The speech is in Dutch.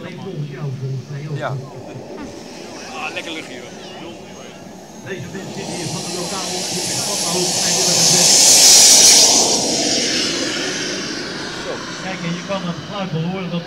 volgens jou volgens mij ook. Ja. Ah, lekker luchtje hier. Deze mensen hier van de lokale omroep in Spathout vrijwilligers weg. Kijk, en je kan het geluid wel horen dat